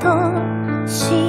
と